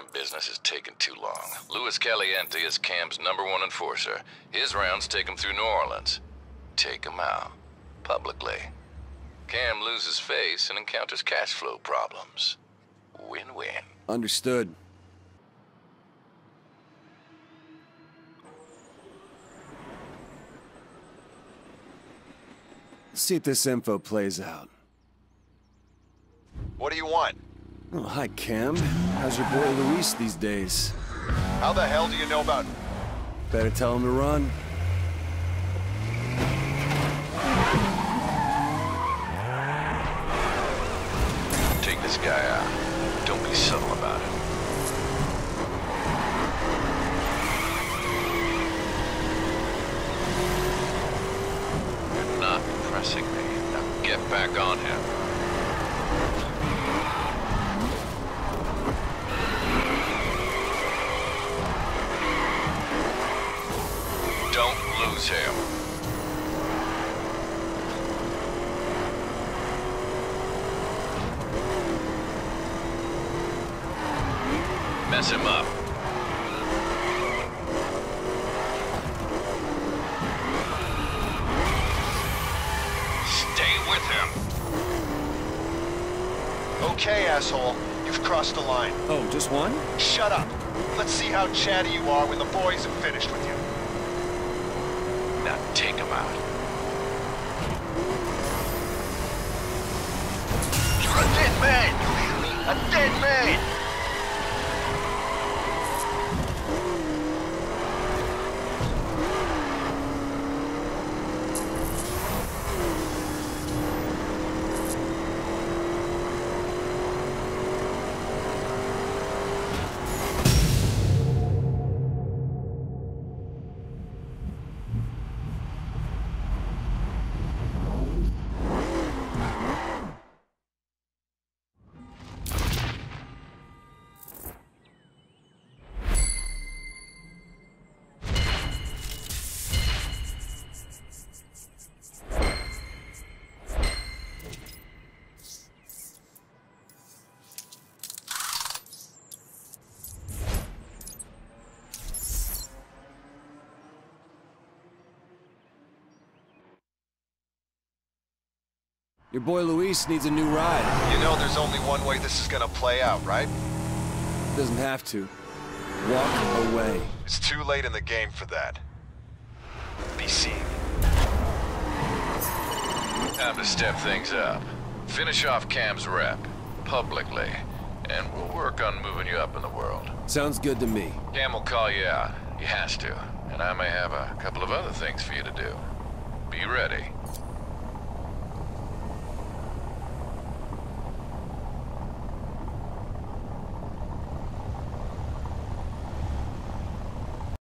damn business is taking too long. Luis Caliente is Cam's number one enforcer. His rounds take him through New Orleans. Take him out. Publicly. Cam loses face and encounters cash flow problems. Win-win. Understood. Let's see if this info plays out. What do you want? Oh, hi, Cam. How's your boy Luis these days? How the hell do you know about... Better tell him to run. Take this guy out. Don't be subtle about it. You're not impressing me. Now get back on him. Lose him. Mess him up. Stay with him. Okay, asshole. You've crossed the line. Oh, just one? Shut up. Let's see how chatty you are when the boys have finished with you. Now take him out. You're a dead man, you hear me? A dead man! Your boy Luis needs a new ride. You know there's only one way this is gonna play out, right? Doesn't have to. Walk away. It's too late in the game for that. Be seen. Time to step things up. Finish off Cam's rep, publicly, and we'll work on moving you up in the world. Sounds good to me. Cam will call you out. He has to. And I may have a couple of other things for you to do. Be ready.